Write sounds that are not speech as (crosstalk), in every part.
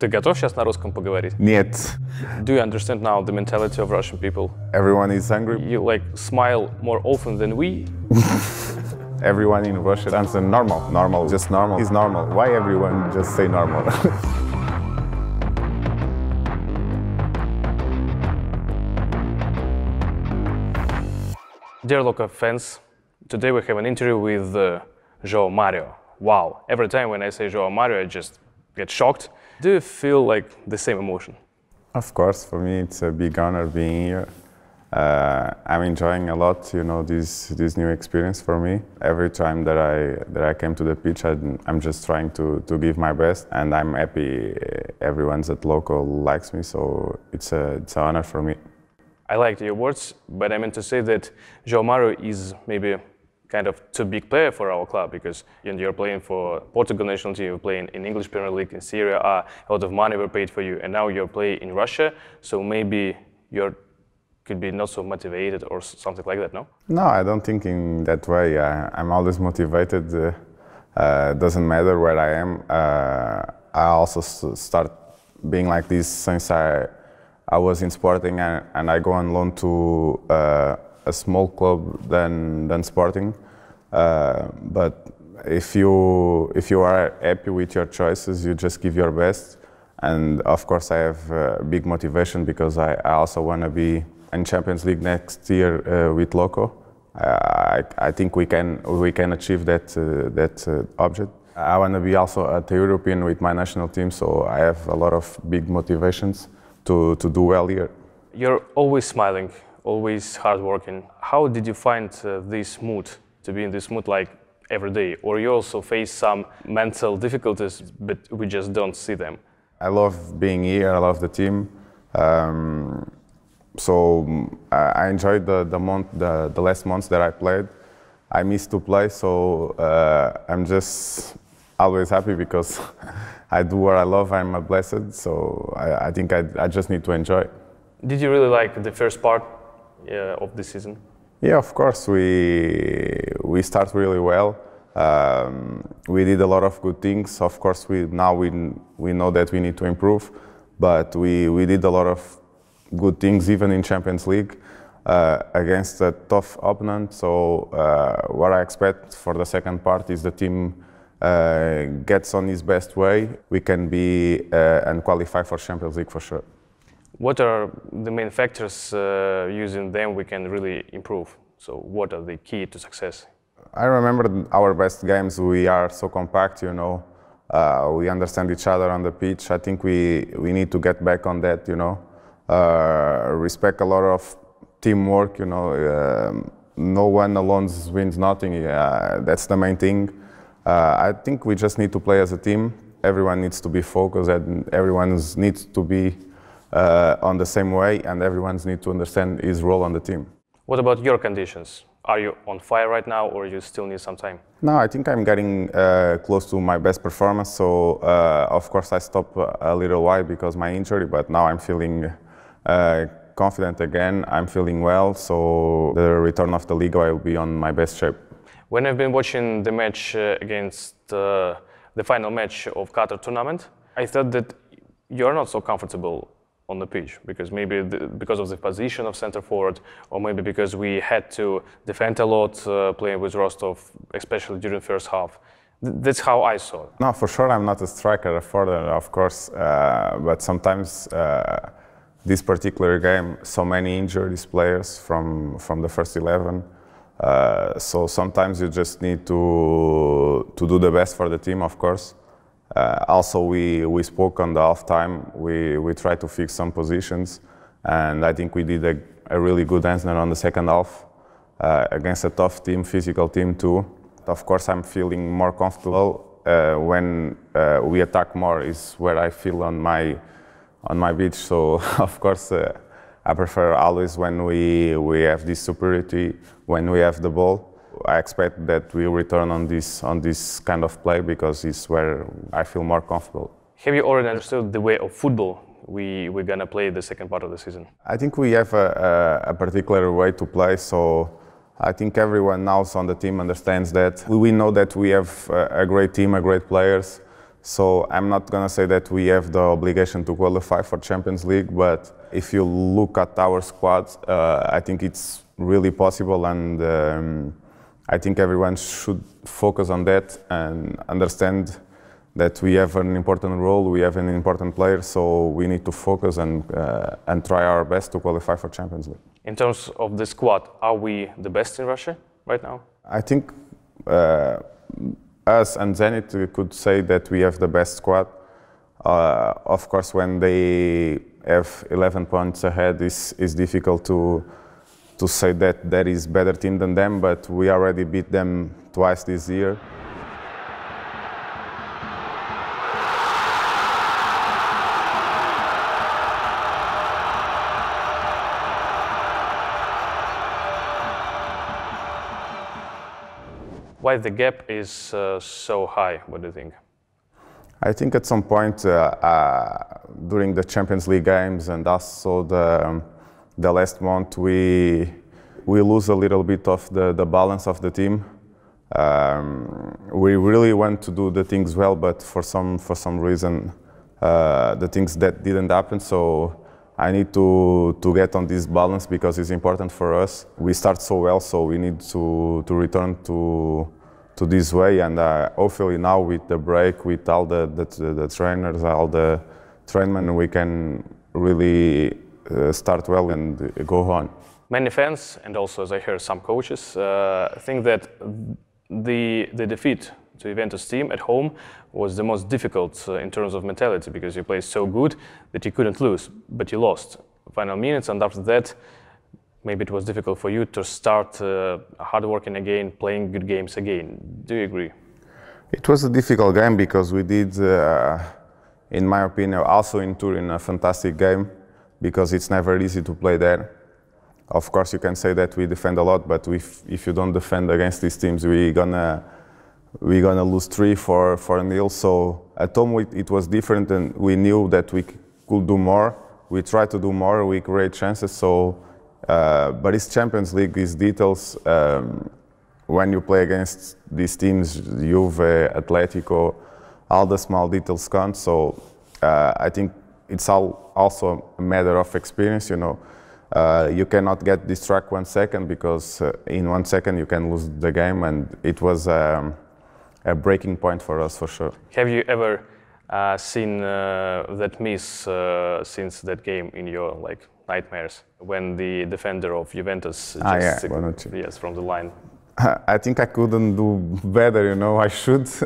Ты готов сейчас на русском поговорить? Нет. Do you understand now the mentality of Russian people? Everyone is angry. You like smile more often than we. (laughs) everyone in Russia answer normal, normal, just normal is normal. Why everyone just say normal? (laughs) Dear Loko fans, today we have an interview with uh, João Mario. Wow, every time when I say João Mario, I just get shocked do you feel like the same emotion? of course, for me it's a big honor being here. Uh, I'm enjoying a lot, you know, this this new experience for me. Every time that I that I came to the pitch, I, I'm just trying to, to give my best, and I'm happy everyone's at Loko likes me. So it's a it's an honor for me. I liked your words, but I meant to say that João Mario is maybe kind of too big player for our club because you know, you're playing for Portugal national team, you're playing in English Premier League in Serie A, uh, a lot of money were paid for you, and now you're playing in Russia, so maybe you're could be not so motivated or something like that, no? No, I don't think in that way. Uh, I'm always motivated. Uh, uh, doesn't matter where I am. Uh, I also start being like this since I I was in Sporting and, and I go on loan to uh, a small club than than Sporting. Uh, but if you if you are happy with your choices, you just give your best. And of course, I have uh, big motivation because I, I also want to be in Champions League next year uh, with Loko. I, I think we can we can achieve that uh, that uh, object. I want to be also at the European with my national team, so I have a lot of big motivations to, to do well here. You're always smiling, always hardworking. How did you find uh, this mood, to be in this mood like every day? Or you also face some mental difficulties, but we just don't see them? I love being here. I love the team. Um, so I enjoyed the the month, the, the last months that I played. I missed to play, so uh, I'm just always happy because (laughs) I do what I love. I'm a blessed, so I, I think I, I just need to enjoy. Did you really like the first part of the season? Yeah, of course. We we start really well. Um, we did a lot of good things. Of course, we now we we know that we need to improve, but we we did a lot of good things even in Champions League uh, against a tough opponent. So uh, what I expect for the second part is the team uh, gets on his best way. We can be uh, and qualify for Champions League for sure. What are the main factors uh, using them we can really improve? So, what are the key to success? I remember our best games. We are so compact, you know. Uh, we understand each other on the pitch. I think we, we need to get back on that, you know. Uh, respect a lot of teamwork, you know. Um no one alone wins nothing. Uh, that's the main thing. Uh, I think we just need to play as a team. Everyone needs to be focused and everyone needs to be uh, on the same way and everyone needs to understand his role on the team. What about your conditions? Are you on fire right now, or you still need some time? No, I think I'm getting uh, close to my best performance. So, uh, of course, I stopped a little while because my injury, but now I'm feeling uh, confident again. I'm feeling well. So, the return of the league, I will be on my best shape. When I've been watching the match uh, against uh, the final match of Qatar tournament, I thought that you're not so comfortable on the pitch because maybe the, because of the position of center forward, or maybe because we had to defend a lot uh, playing with Rostov, especially during first half. Th- that's how I saw it. No, for sure, I'm not a striker, a forward, of course. Uh, but sometimes uh, this particular game, so many injured players from from the first eleven. Uh, so sometimes you just need to to do the best for the team, of course. Uh, also, we, we spoke on the half time. We, we tried to fix some positions, and I think we did a, a really good answer on the second half uh, against a tough team, physical team too. Of course, I'm feeling more comfortable uh, when uh, we attack more. Is where I feel on my on my beach. So (laughs) of course, uh, I prefer always when we we have this superiority when we have the ball. I expect that we'll return on this on this kind of play because it's where I feel more comfortable. Have you already understood the way of football we, we're gonna play the second part of the season? I think we have a, a, a particular way to play, so I think everyone now on the team understands that. We, we know that we have a, a great team, a great players, So I'm not gonna say that we have the obligation to qualify for Champions League, but if you look at our squad, uh, I think it's really possible, and um, I think everyone should focus on that and understand that we have an important role, we have an important player, so we need to focus and uh, and try our best to qualify for Champions League. In terms of the squad, are we the best in Russia right now? I think uh, us and Zenit could say that we have the best squad. Uh, of course, when they have 11 points ahead, it's, it's difficult to to say that there is better team than them. But we already beat them twice this year. Why the gap is uh, so high? What do you think? I think at some point uh, uh, during the Champions League games and also the, um, the last month, we, we lose a little bit of the, the balance of the team. Um, we really want to do the things well, but for some, for some reason, uh, the things that didn't happen. So I need to, to get on this balance because it's important for us. We start so well, so we need to, to return to, to this way. And uh, hopefully now with the break, with all the, the, the trainers, all the trainmen, we can really uh, start well and go on. Many fans, and also as I heard some coaches, uh, think that the, the defeat to Juventus team at home was the most difficult uh, in terms of mentality because you played so good that you couldn't lose, but you lost final minutes, and after that, maybe it was difficult for you to start uh, hard working again, playing good games again. Do you agree? It was a difficult game because we did, uh, in my opinion, also in Turin, a fantastic game because it's never easy to play there. Of course, you can say that we defend a lot, but if, if you don't defend against these teams, we're gonna we're gonna lose three for for nil. So at home we, it was different, and we knew that we could do more. We tried to do more. We create chances. So, uh, but it's Champions League. These details. Um, when you play against these teams, Juve, Atletico, all the small details count. So uh, I think it's all also a matter of experience. You know, uh, you cannot get distracted one second because uh, in one second you can lose the game, and it was. Um, a breaking point for us for sure. Have you ever uh, seen uh, that miss uh, since that game in your like nightmares when the defender of Juventus just ah, yeah, yes from the line? (laughs) I think I couldn't do better. You know, I should. (laughs)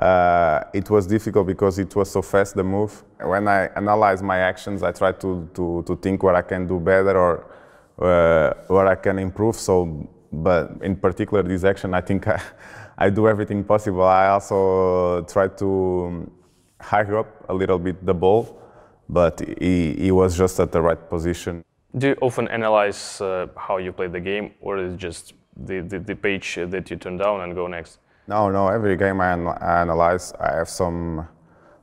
Uh, it was difficult because it was so fast the move. When I analyze my actions, I try to, to, to think what I can do better or uh, what I can improve. So, but in particular, this action, I think (laughs) I, I do everything possible. I also try to high up a little bit the ball, but he, he was just at the right position. Do you often analyze uh, how you play the game, or is it just the, the, the, page that you turn down and go next? No, no. Every game I, an I analyze. I have some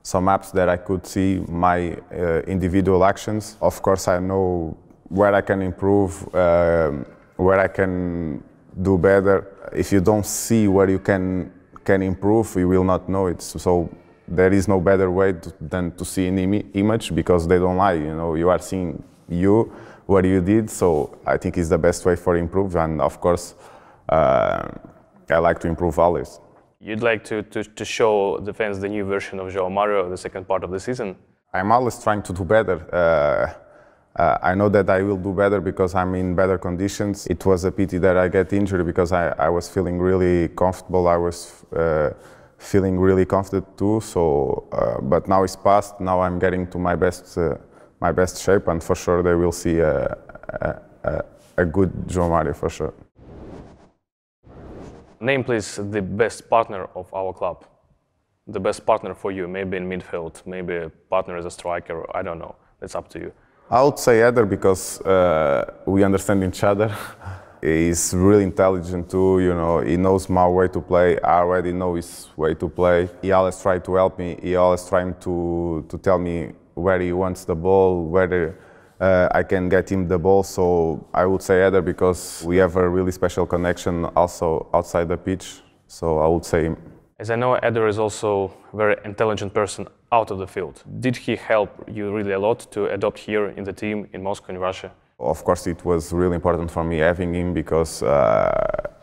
some apps that I could see my uh, individual actions. Of course, I know where I can improve, um, where I can do better. If you don't see where you can can improve, you will not know it. So there is no better way to, than to see an Im image because they don't lie. You know, you are seeing you what you did. So I think it's the best way for improve. And of course, uh, I like to improve always. You'd like to, to, to show the fans the new version of João Mario, the second part of the season? I'm always trying to do better. Uh, uh, I know that I will do better because I'm in better conditions. It was a pity that I get injured because I, I was feeling really comfortable. I was uh, feeling really confident too. So, uh, but now it's past. Now I'm getting to my best, uh, my best shape, and for sure they will see a, a, a good João Mario for sure. Name please the best partner of our club. The best partner for you, maybe in midfield, maybe a partner as a striker. I don't know. It's up to you. I would say Eder because uh, we understand each other. (laughs) He's really intelligent too, you know, he knows my way to play. I already know his way to play. He always tries to help me. He always tries to, to tell me where he wants the ball, whether uh, I can get him the ball. So I would say Eder because we have a really special connection also outside the pitch. So I would say him. As I know, Eder is also a very intelligent person out of the field. Did he help you really a lot to adopt here in the team in Moscow in Russia? Of course, it was really important for me having him because uh,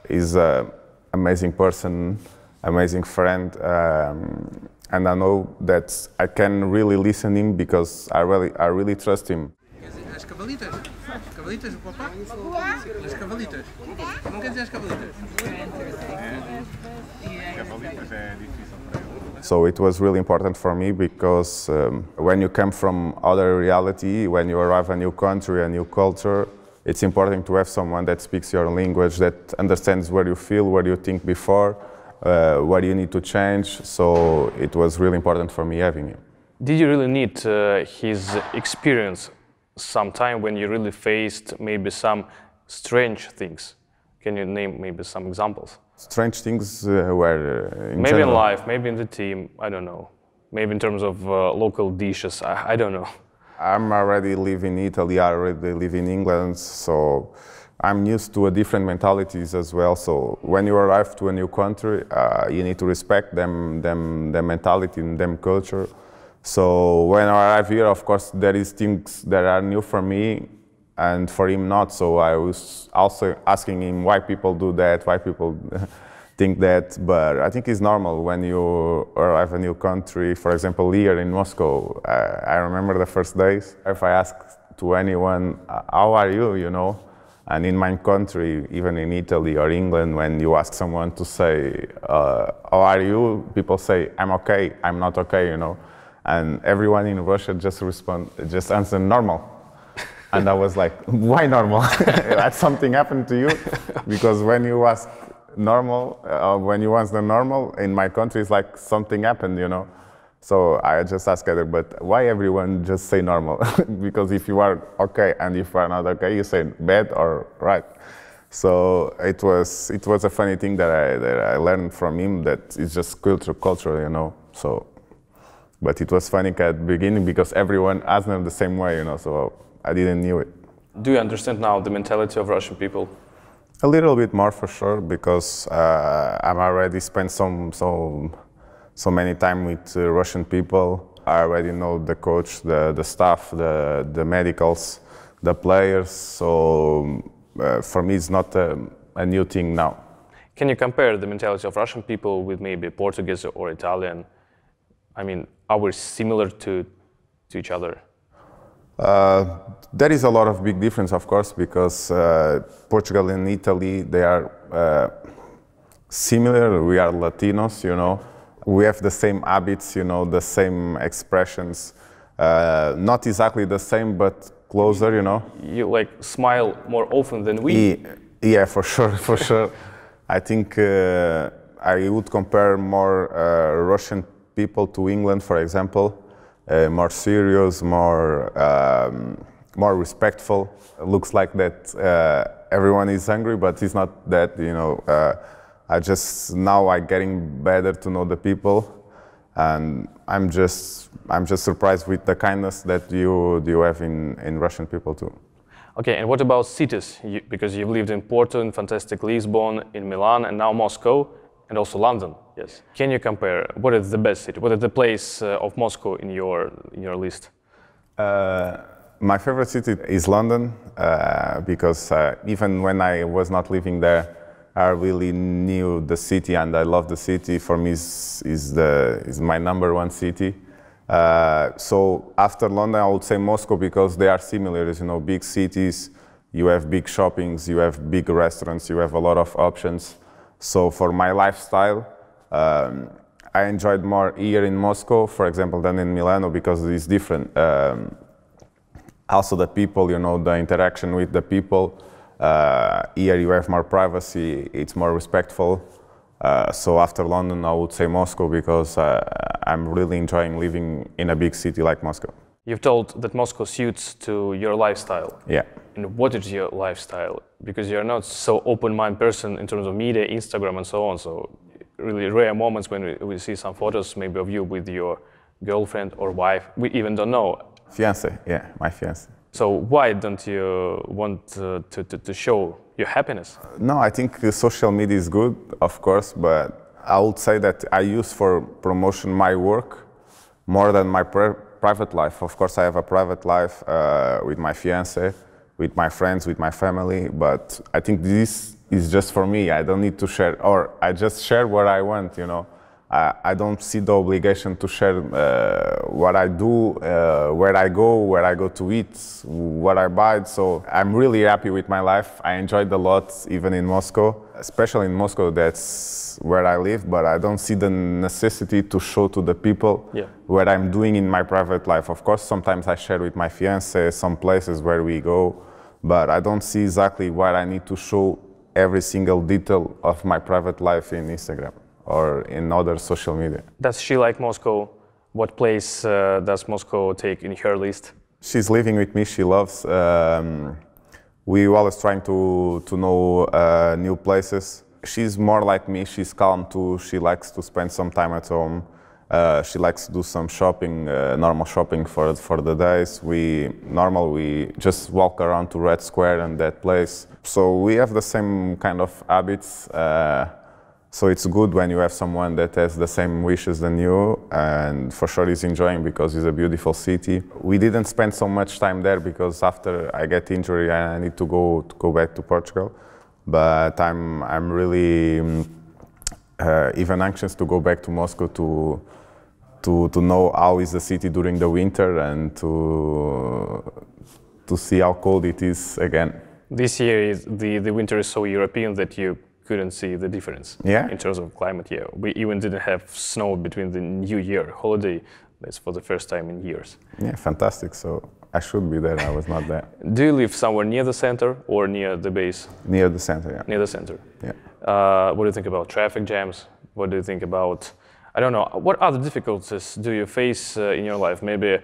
he's an amazing person, amazing friend, um, and I know that I can really listen him because I really, I really trust him. As cavalitas? Cavalitas do papá? As cavalitas. Não quer dizer as cavalitas? So it was really important for me because um, when you come from other reality, when you arrive a new country, a new culture, it's important to have someone that speaks your language, that understands where you feel, where you think before, uh, what you need to change. So it was really important for me having him. Did you really need uh, his experience sometime when you really faced maybe some strange things? Can you name maybe some examples? Strange things uh, were uh, in Maybe in life, maybe in the team, I don't know. Maybe in terms of uh, local dishes, I, I don't know. I'm already living in Italy, I already live in England, so I'm used to a different mentalities as well. So when you arrive to a new country, uh, you need to respect them, them, them mentality and them culture. So when I arrive here, of course, there is things that are new for me and for him not. So I was also asking him why people do that, why people (laughs) think that. But I think it's normal when you arrive a new country. For example, here in Moscow, uh, I remember the first days. If I ask to anyone, "How are you?" you know, and in my country, even in Italy or England, when you ask someone to say, uh, "How are you?" people say, "I'm okay," "I'm not okay," you know, and everyone in Russia just respond, just answer normal. And I was like, why normal? (laughs) Had something happened to you? Because when you ask normal, uh, when you ask the normal, in my country, it's like something happened, you know? So I just asked her, but why everyone just say normal? (laughs) because if you are okay and if you are not okay, you say bad or right. So it was, it was a funny thing that I, that I learned from him that it's just culture, culture, you know? So, but it was funny at the beginning because everyone asked them the same way, you know, so I didn't knew it. Do you understand now the mentality of Russian people? A little bit more for sure because uh, I've already spent some so so many time with uh, Russian people. I already know the coach, the the staff, the the medicals, the players. So uh, for me, it's not a, a new thing now. Can you compare the mentality of Russian people with maybe Portuguese or Italian? I mean, are we similar to, to each other? Uh, there is a lot of big difference, of course, because uh, Portugal and Italy they are uh, similar. We are Latinos, you know. We have the same habits, you know, the same expressions. Uh, not exactly the same, but closer, you know. You like smile more often than we. Ye- Yeah, for (laughs) sure, for sure. I think uh, I would compare more uh, Russian people to England, for example, uh, more serious, more um, more respectful. It looks like that uh, everyone is hungry, but it's not that. You know, uh, I just now I'm getting better to know the people, and I'm just I'm just surprised with the kindness that you you have in in Russian people too. Okay, and what about cities? You, because you've lived in Porto, in fantastic Lisbon, in Milan, and now Moscow, and also London. Yes. Can you compare? What is the best city? What is the place uh, of Moscow in your in your list? Uh, my favorite city is London uh, because even when I was not living there, I really knew the city and I love the city. For me, is is the is my number one city. Uh, so after London, I would say Moscow because they are similar. You know, big cities. You have big shoppings. You have big restaurants. You have a lot of options. So for my lifestyle, um, I enjoyed more here in Moscow, for example, than in Milano because it's different. Um, also, the people, you know, the interaction with the people. Uh, here you have more privacy. It's more respectful. Uh, so after London, I would say Moscow because uh, I'm really enjoying living in a big city like Moscow. You've told that Moscow suits to your lifestyle. Yeah. And what is your lifestyle? Because you're not so open-minded person in terms of media, Instagram, and so on. So really rare moments when we, we see some photos, maybe of you with your girlfriend or wife. We even don't know. Fiance, yeah, my fiance. So why don't you want uh, to, to, to show your happiness? No, I think uh, social media is good, of course, but I would say that I use for promotion my work more than my pri- private life. Of course, I have a private life uh, with my fiance, with my friends, with my family, but I think this is just for me. I don't need to share, or I just share what I want, you know. I, I don't see the obligation to share uh, what I do, uh, where I go, where I go to eat, what I buy. So I'm really happy with my life. I enjoyed a lot, even in Moscow, especially in Moscow. That's where I live, but I don't see the necessity to show to the people Yeah. what I'm doing in my private life. Of course, sometimes I share with my fiance some places where we go, but I don't see exactly what I need to show every single detail of my private life in Instagram or in other social media. Does she like Moscow? What place uh, does Moscow take in her list? She's living with me. She loves. Um, we always trying to to know uh, new places. She's more like me. She's calm too. She likes to spend some time at home. Uh, she likes to do some shopping, uh, normal shopping for for the days. We normal we just walk around to Red Square and that place. So we have the same kind of habits. Uh, so it's good when you have someone that has the same wishes than you, and for sure he's enjoying because it's a beautiful city. We didn't spend so much time there because after I get injury, I need to go to go back to Portugal. But I'm I'm really um, uh, even anxious to go back to Moscow to to to know how is the city during the winter and to to see how cold it is again. This year, is, the, the winter is so European that you couldn't see the difference Yeah? in terms of climate. Yeah, we even didn't have snow between the New Year holiday. That's for the first time in years. Yeah, fantastic. So I should be there. I was not there. (laughs) Do you live somewhere near the center or near the base? Near the center, yeah. Near the center. Yeah. Uh, what do you think about traffic jams? What do you think about, I don't know, what other difficulties do you face uh, in your life? Maybe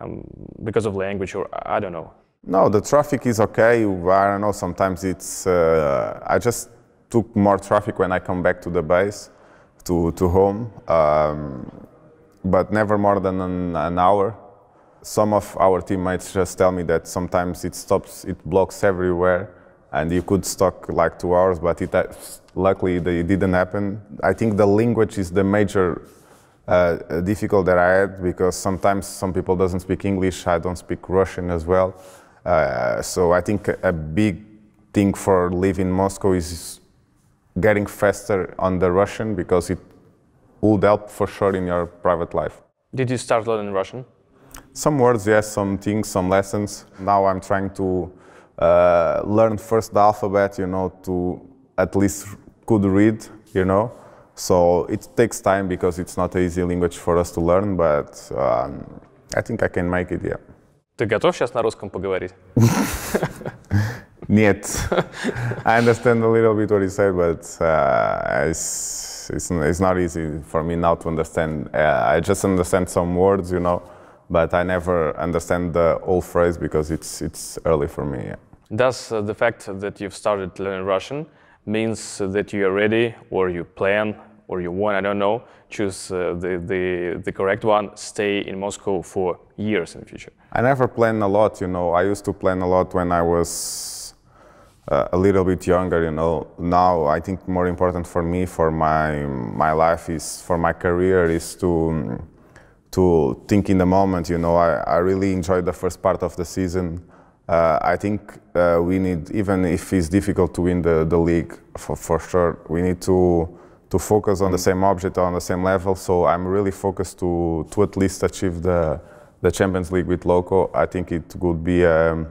um, because of language or I don't know. No, the traffic is okay. I don't know. Sometimes it's. Uh, I just took more traffic when I come back to the base, to to home, um, but never more than an, an hour. Some of our teammates just tell me that sometimes it stops, it blocks everywhere, and you could stuck like two hours. But it uh, luckily it didn't happen. I think the language is the major uh, difficult that I had because sometimes some people doesn't speak English. I don't speak Russian as well. Uh, so I think a big thing for living in Moscow is getting faster on the Russian because it would help for sure in your private life. Did you start learning Russian? Some words, yes, some things, some lessons. Now I'm trying to uh, learn first the alphabet, you know, to at least could read, you know. So it takes time because it's not an easy language for us to learn, but um, I think I can make it, yeah. Ты готов сейчас на русском поговорить? (laughs) Нет. I understand a little bit what you said, but uh, it's, it's, it's not easy for me now to understand. Uh, I just understand some words, you know, but I never understand the whole phrase because it's, it's early for me. Yeah. Does uh, the fact that you've started learning Russian means that you are ready or you plan or you want, I don't know, choose uh, the, the, the correct one, stay in Moscow for years in the future? I never plan a lot, you know. I used to plan a lot when I was uh, a little bit younger, you know. Now I think more important for me, for my my life is for my career is to to think in the moment. You know, I, I really enjoyed the first part of the season. Uh, I think uh, we need, even if it's difficult to win the, the league, for, for sure, we need to to focus on the same object on the same level. So I'm really focused to to at least achieve the the Champions League with Loko. I think it would be um,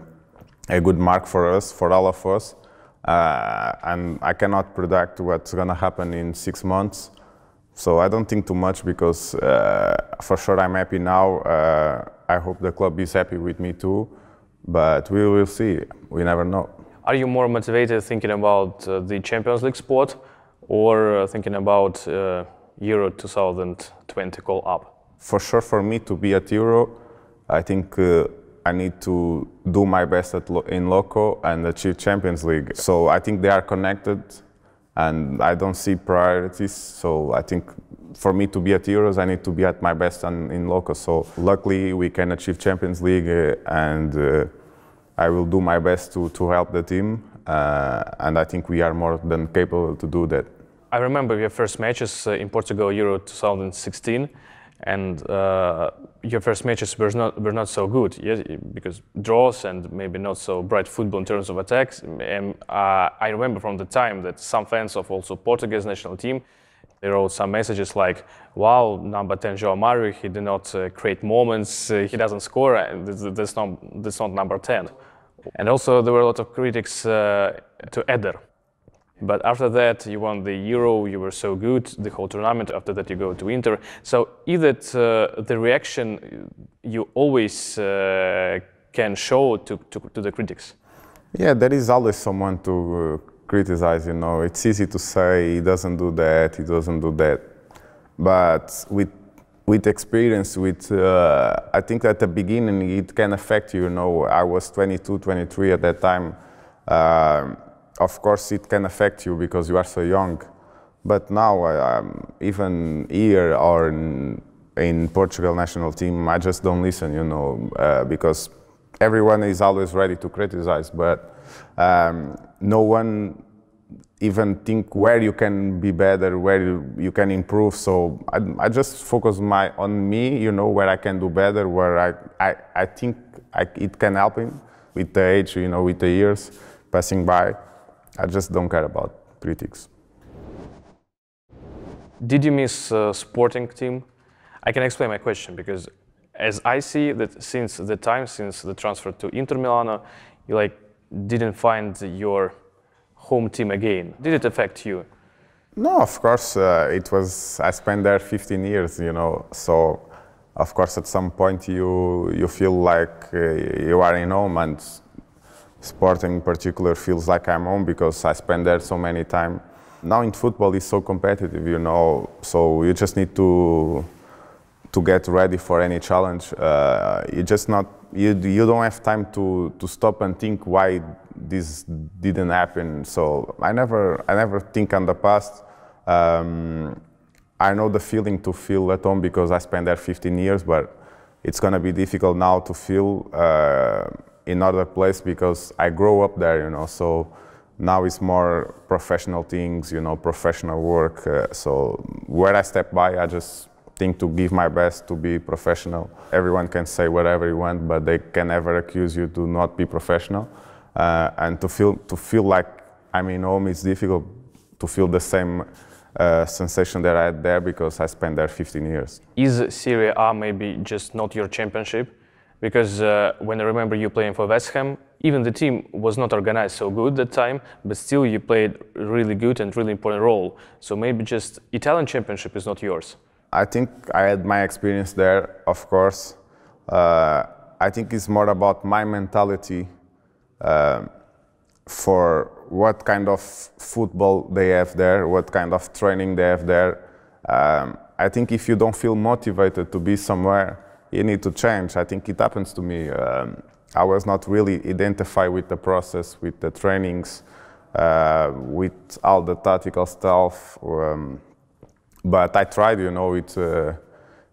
a good mark for us, for all of us. Uh, and I cannot predict what's going to happen in six months. So I don't think too much because uh, for sure I'm happy now. Uh, I hope the club is happy with me too. But we will see. We never know. Are you more motivated thinking about uh, the Champions League spot or uh, thinking about uh, Euro 2020 call up? For sure, for me to be at Euro, I think uh, I need to do my best at lo- in Loko and achieve Champions League. So I think they are connected, and I don't see priorities. So I think for me to be at Euros, I need to be at my best on, in Loko. So luckily, we can achieve Champions League, uh, and uh, I will do my best to, to help the team. Uh, and I think we are more than capable to do that. I remember your first matches uh, in Portugal Euro 2016, and uh, your first matches were not were not so good, yes, because draws and maybe not so bright football in terms of attacks. And uh, I remember from the time that some fans of also Portuguese national team they wrote some messages like, "Wow, number 10 João Mario, he did not uh, create moments, uh, he doesn't score, and that's not that's not number 10." And also there were a lot of critics uh, to Eder. But after that, you won the Euro, you were so good, the whole tournament. After that, you go to Inter. So, is that uh, the reaction you always uh, can show to, to, to, the critics? Yeah, there is always someone to uh, criticize, you know. It's easy to say he doesn't do that, he doesn't do that. But with with experience, with uh, I think at the beginning it can affect you. You know, I was 22, 23 at that time. Uh, of course, it can affect you because you are so young. But now, um, even here or in, in, Portugal national team, I just don't listen. You know, uh, because everyone is always ready to criticize, but um, no one even think where you can be better, where you, you can improve. So I, I, just focus my on me, you know, where I can do better, where I, I, I think I, it can help him with the age, you know, with the years passing by. I just don't care about critics. Did you miss a sporting team? I can explain my question because as I see that since the time, since the transfer to Inter Milano, you like didn't find your home team again. Did it affect you? No, of course. Uh, it was. I spent there 15 years, you know. So, of course, at some point you you feel like uh, you are in home, and Sporting in particular feels like I'm home because I spend there so many time. Now in football, it's so competitive, you know. So you just need to to get ready for any challenge. Uh, you just not you you don't have time to to stop and think why this didn't happen. So I never I never think on the past. Um, I know the feeling to feel at home because I spent there 15 years, but it's gonna be difficult now to feel uh, in other place because I grow up there, you know. So now it's more professional things, you know, professional work. Uh, so where I step by, I just think to give my best to be professional. Everyone can say whatever you want, but they can never accuse you to not be professional. Uh, and to feel to feel like I'm in home is difficult to feel the same uh, sensation that I had there because I spent there 15 years. Is Serie A maybe just not your championship? Because uh, when I remember you playing for West Ham, even the team was not organized so good that time, but still you played really good and really important role. So maybe just Italian championship is not yours. I think I had my experience there, of course. Uh, I think it's more about my mentality uh, for what kind of football they have there, what kind of training they have there. Um, I think if you don't feel motivated to be somewhere, you need to change. I think it happens to me. Um, I was not really identified with the process, with the trainings, uh, with all the tactical stuff. Um, but I tried, you know, it, uh,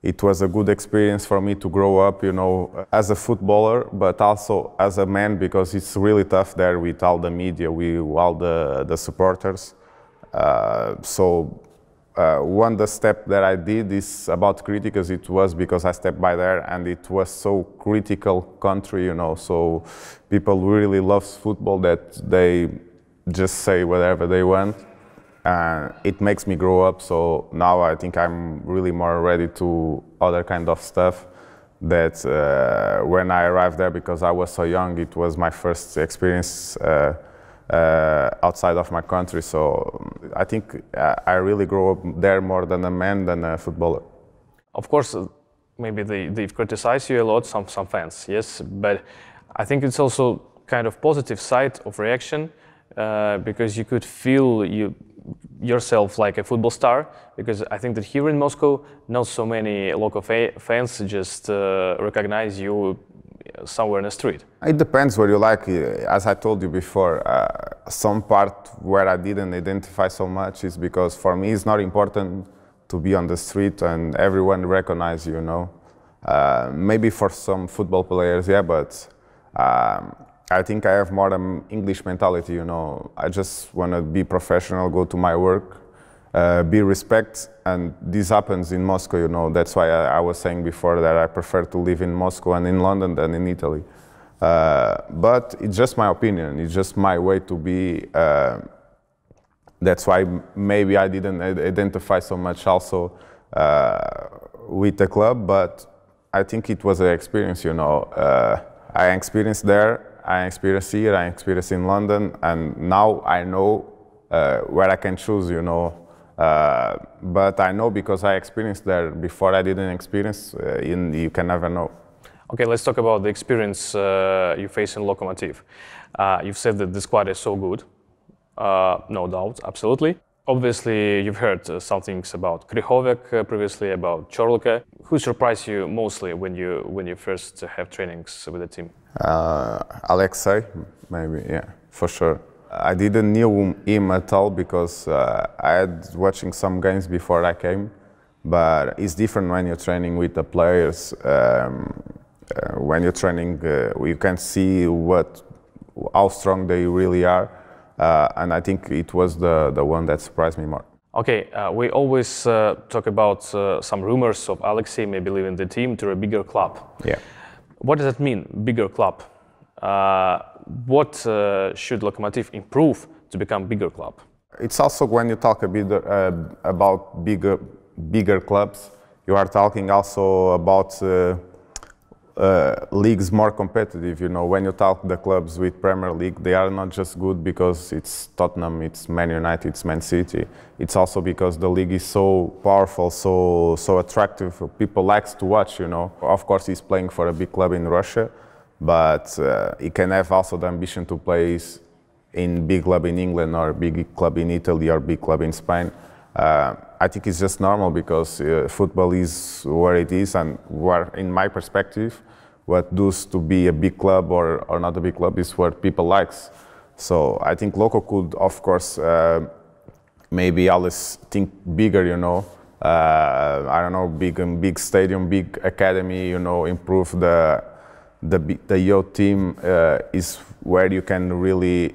it was a good experience for me to grow up, you know, as a footballer, but also as a man because it's really tough there with all the media, with all the, the supporters. Uh, so uh, one the step that I did is about critics. It was because I stepped by there, and it was so critical country, you know. So people really love football that they just say whatever they want. And it makes me grow up. So now I think I'm really more ready to other kind of stuff. That uh, when I arrived there, because I was so young, it was my first experience. Uh, uh, outside of my country. So um, I think uh, I really grow up there more than a man than a footballer. Of course, maybe they, they've criticized you a lot, some, some fans, yes, but I think it's also kind of positive side of reaction uh, because you could feel you yourself like a football star because I think that here in Moscow, not so many local fa fans just uh, recognize you somewhere in the street? It depends where you like. As I told you before, uh, some part where I didn't identify so much is because for me it's not important to be on the street and everyone recognize you, you know. Uh, maybe for some football players, yeah, but um, I think I have more an English mentality, you know. I just want to be professional, go to my work, uh, be respect, and this happens in Moscow. You know, that's why I, I, was saying before that I prefer to live in Moscow and in London than in Italy. Uh, but it's just my opinion. It's just my way to be. Uh, that's why maybe I didn't identify so much also uh, with the club, but I think it was an experience. You know, uh, I experienced there, I experienced here, I experienced in London, and now I know uh, where I can choose. You know, uh, but I know because I experienced there before I didn't experience, uh, in, you can never know. Okay, let's talk about the experience uh, you face in Lokomotiv. Uh, you've said that the squad is so good, uh, no doubt, absolutely. Obviously, you've heard uh, some things about Krychowiak previously, about Ćorluka. Who surprised you mostly when you when you first have trainings with the team? Alexei, maybe, yeah, for sure. I didn't know him at all because uh, I had watching some games before I came, but it's different when you're training with the players. Um, uh, when you're training, uh, you can see what how strong they really are, uh, and I think it was the the one that surprised me more. Okay, uh, we always uh, talk about some rumors of Alexei maybe leaving the team to a bigger club. Yeah. What does that mean, bigger club? What uh, should Lokomotiv improve to become bigger club? It's also when you talk a bit uh, about bigger bigger clubs, you are talking also about uh, uh, leagues more competitive. You know, when you talk the clubs with Premier League, they are not just good because it's Tottenham, it's Man United, it's Man City. It's also because the league is so powerful, so so attractive. People likes to watch. You know, of course, he's playing for a big club in Russia but uh, he can have also the ambition to play in big club in England or big club in Italy or big club in Spain. Uh, I think it's just normal because uh, football is where it is, and where, in my perspective, what does to be a big club or, or not a big club is what people likes. So I think Loko could, of course, uh, maybe always think bigger, you know. Uh, I don't know, big big stadium, big academy, you know, improve the the, the youth team uh, is where you can really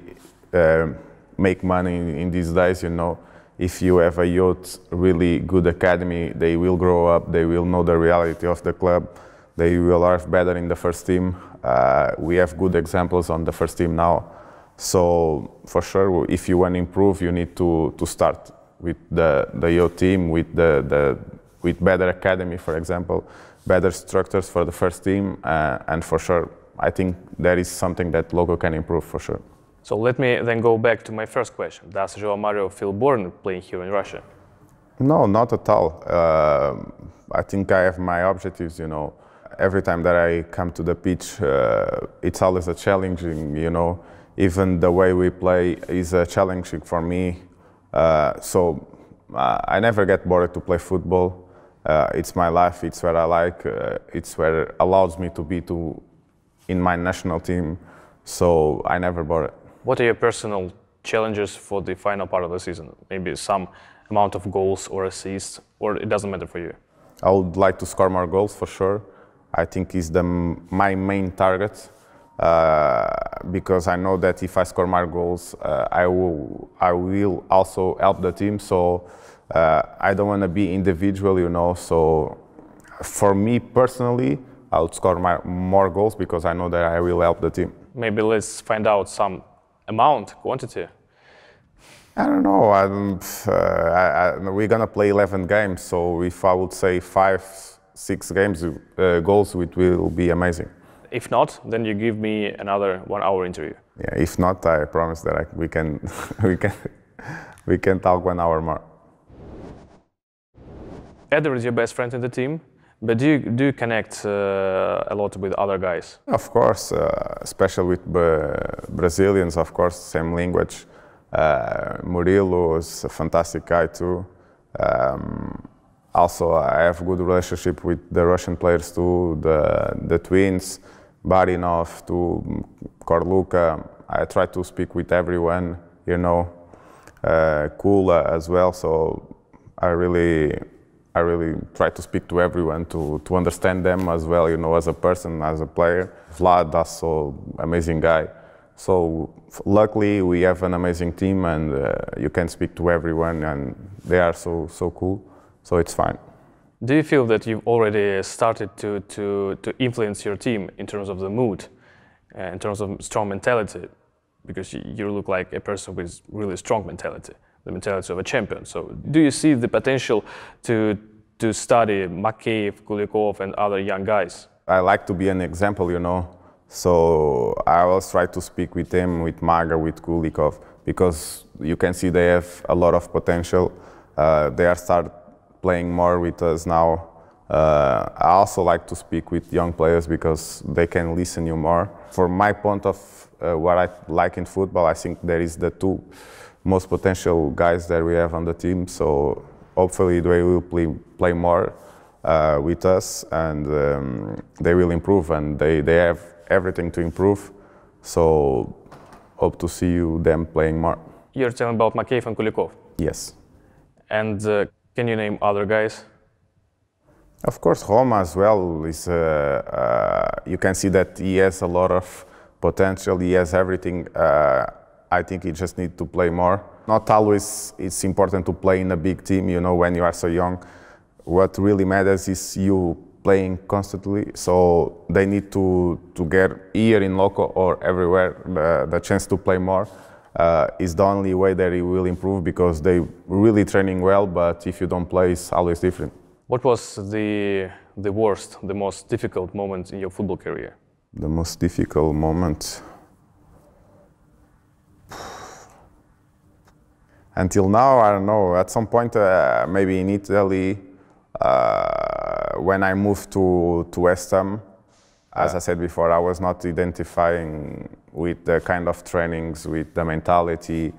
uh, make money in, these days. You know, if you have a youth really good academy, they will grow up. They will know the reality of the club. They will have better in the first team. Uh, we have good examples on the first team now. So for sure, if you want to improve, you need to, to start with the, the youth team, with the, the with better academy, for example better structures for the first team, uh, and for sure, I think that is something that Loko can improve for sure. So let me then go back to my first question. Does Joao Mario feel bored playing here in Russia? No, not at all. Uh, I think I have my objectives, you know. Every time that I come to the pitch, uh, it's always a challenging, you know. Even the way we play is a challenging for me. Uh, so uh, I never get bored to play football uh, it's my life. It's where I like. Uh, it's where it allows me to be to in my national team. So I never bought it. What are your personal challenges for the final part of the season? Maybe some amount of goals or assists, or it doesn't matter for you. I would like to score more goals for sure. I think is the my main target uh, because I know that if I score more goals, uh, I will I will also help the team. So uh, I don't want to be individual, you know. So for me personally, I would score my, more goals because I know that I will help the team. Maybe let's find out some amount, quantity. I don't know. I don't, uh, I, I, we're gonna play 11 games, so if I would say five, six games uh, goals, it will be amazing. If not, then you give me another one-hour interview. Yeah. If not, I promise that I, we can, (laughs) we can, we can talk one hour more. Eder is your best friend in the team, but do you, do you connect uh, a lot with other guys? Of course, uh, especially with Brazilians, of course, same language. Uh, Murilo is a fantastic guy too. Um, also, I have a good relationship with the Russian players too, the, the twins, Barinov to Ćorluka. I try to speak with everyone, you know, uh, Kula as well. So I really I really try to speak to everyone to, to understand them as well, you know, as a person, as a player. Vlad, also amazing guy. So luckily we have an amazing team, and uh, you can speak to everyone, and they are so so cool. So it's fine. Do you feel that you've already started to, to, to influence your team in terms of the mood, uh, in terms of strong mentality? Because you, you look like a person with really strong mentality, the mentality of a champion. So, do you see the potential to, to study Makeyev, Kulikov, and other young guys? I like to be an example, you know. So I always try to speak with them, with Maga, with Kulikov, because you can see they have a lot of potential. Uh, they are start playing more with us now. Uh, I also like to speak with young players because they can listen you more. For my point of uh, what I like in football, I think there is the two most potential guys that we have on the team. So hopefully they will play, play more uh, with us and um, they will improve and they, they have everything to improve. So hope to see you them playing more. You're telling about Makeyev and Kulikov. Yes. And uh, can you name other guys? Of course, Roma as well is. Uh, uh, you can see that he has a lot of potential. He has everything. Uh, I think he just needs to play more. Not always it's important to play in a big team. You know, when you are so young, what really matters is you playing constantly. So they need to to get here in Loko or everywhere the, the chance to play more. Uh, is the only way that he will improve because they really training well. But if you don't play, it's always different. What was the, the worst, the most difficult moment in your football career? The most difficult moment. Until now, I don't know. At some point, uh, maybe in Italy, uh, when I moved to, to West Ham, as I said before, I was not identifying with the kind of trainings, with the mentality,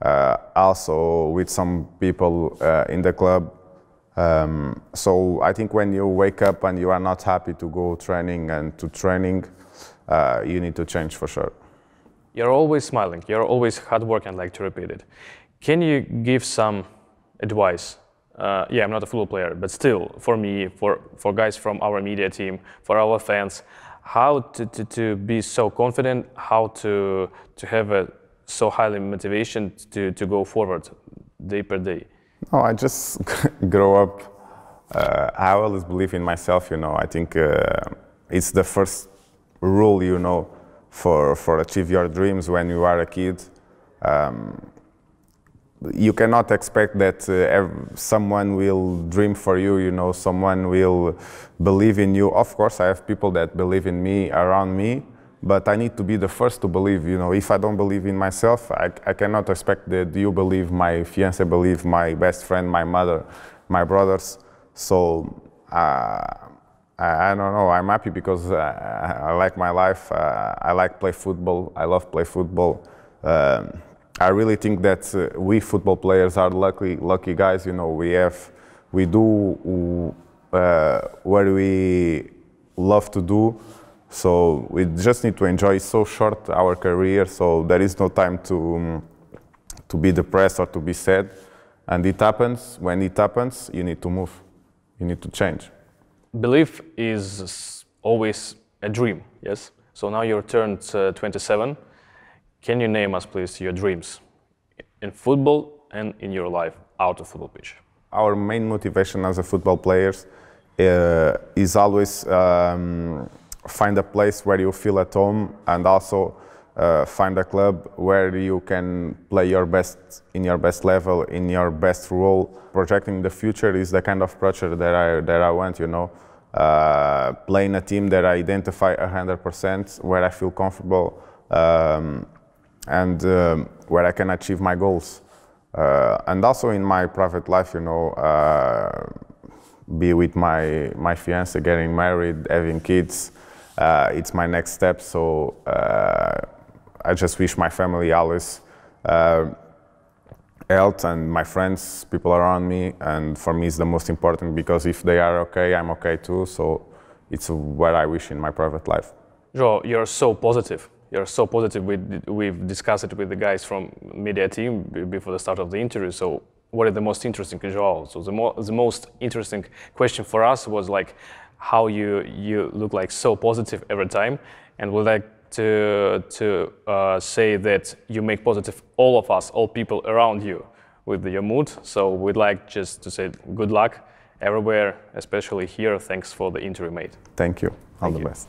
uh, also with some people uh, in the club. Um, so I think when you wake up and you are not happy to go training and to training, uh, you need to change for sure. You're always smiling, you're always hardworking, I like to repeat it. Can you give some advice? Uh, yeah, I'm not a football player, but still, for me, for, for guys from our media team, for our fans, how to, to, to be so confident, how to, to have a so highly motivation to, to go forward day per day? No, I just (laughs) grow up. Uh, I always believe in myself. You know, I think uh, it's the first rule. You know, for for achieve your dreams when you are a kid. Um, you cannot expect that uh, someone will dream for you. You know, someone will believe in you. Of course, I have people that believe in me around me, but I need to be the first to believe. You know, if I don't believe in myself, I, I cannot expect that you believe, my fiance believe, my best friend, my mother, my brothers. So uh, I, I don't know. I'm happy because uh, I like my life. Uh, I like play football. I love play football. Um, I really think that uh, we football players are lucky, lucky guys. You know, we have, we do uh, what we love to do. So we just need to enjoy. It's so short our career, so there is no time to um, to be depressed or to be sad. And it happens. When it happens, you need to move. You need to change. Belief is always a dream, yes? So now you're turned uh, 27. Can you name us, please, your dreams in football and in your life out of football pitch? Our main motivation as a football players uh, is always um, find a place where you feel at home and also uh, find a club where you can play your best in your best level in your best role projecting the future is the kind of project that i that i want you know uh, playing a team that i identify 100% where i feel comfortable um, and um, where i can achieve my goals uh, and also in my private life you know uh, be with my my fiance getting married having kids uh, it's my next step. So uh, I just wish my family always uh, health and my friends, people around me, and for me it's the most important because if they are okay, I'm okay too. So it's what I wish in my private life. Joe, you're so positive. You're so positive. We, we've discussed it with the guys from media team before the start of the interview. So, what is the most interesting, Joao? So, the, mo- the most interesting question for us was like how you you look like so positive every time, and we like to to uh, say that you make positive all of us, all people around you, with your mood. So we'd like just to say good luck everywhere, especially here. Thanks for the interview, mate. Thank you. All Thank the you. best.